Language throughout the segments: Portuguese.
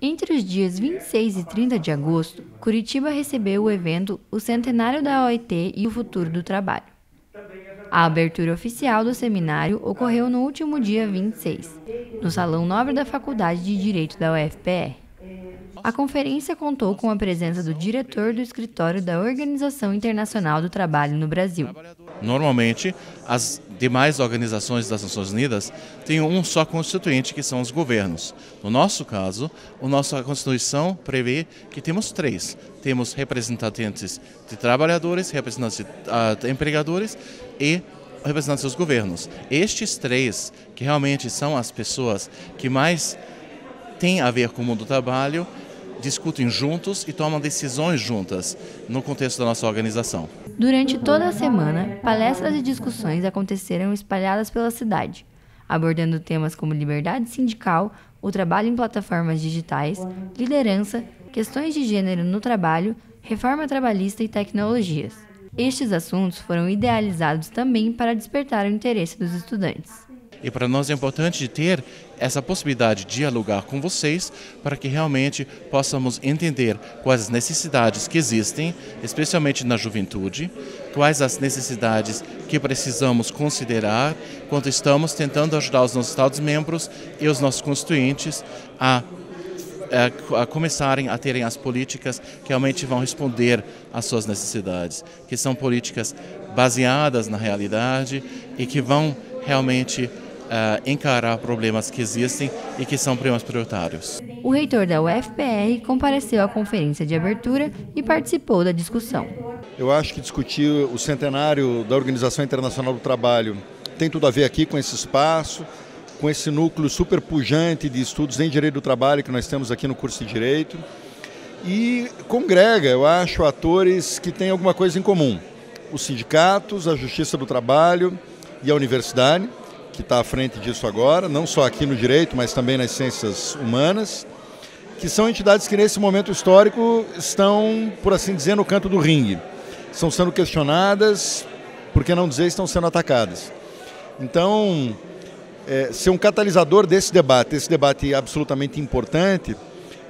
Entre os dias 26 e 30 de agosto, Curitiba recebeu o evento O Centenário da OIT e o Futuro do Trabalho. A abertura oficial do seminário ocorreu no último dia 26, no Salão Nobre da Faculdade de Direito da UFPR. A conferência contou com a presença do diretor do escritório da Organização Internacional do Trabalho no Brasil. Normalmente, as demais organizações das Nações Unidas têm um só constituinte, que são os governos. No nosso caso, a nossa Constituição prevê que temos três. Temos representantes de trabalhadores, representantes de uh, empregadores e representantes dos governos. Estes três, que realmente são as pessoas que mais têm a ver com o mundo do trabalho, discutem juntos e tomam decisões juntas no contexto da nossa organização. Durante toda a semana, palestras e discussões aconteceram espalhadas pela cidade, abordando temas como liberdade sindical, o trabalho em plataformas digitais, liderança, questões de gênero no trabalho, reforma trabalhista e tecnologias. Estes assuntos foram idealizados também para despertar o interesse dos estudantes. E para nós é importante ter essa possibilidade de dialogar com vocês para que realmente possamos entender quais as necessidades que existem, especialmente na juventude, quais as necessidades que precisamos considerar quando estamos tentando ajudar os nossos Estados-membros e os nossos constituintes a a, começarem a terem as políticas que realmente vão responder às suas necessidades, que são políticas baseadas na realidade e que vão realmente uh, encarar problemas que existem e que são problemas prioritários. O reitor da UFPR compareceu à conferência de abertura e participou da discussão. Eu acho que discutir o centenário da Organização Internacional do Trabalho tem tudo a ver aqui com esse espaço, com esse núcleo super pujante de estudos em direito do trabalho que nós temos aqui no curso de direito. E congrega, eu acho, atores que têm alguma coisa em comum: os sindicatos, a Justiça do Trabalho e a universidade que está à frente disso agora, não só aqui no direito, mas também nas ciências humanas, que são entidades que nesse momento histórico estão, por assim dizer, no canto do ringue. Estão sendo questionadas, por que não dizer, estão sendo atacadas. Então, é, ser um catalisador desse debate, esse debate absolutamente importante,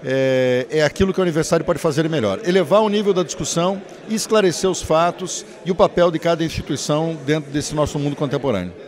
é, é, aquilo que o aniversário pode fazer melhor. Elevar o nível da discussão, esclarecer os fatos e o papel de cada instituição dentro desse nosso mundo contemporâneo.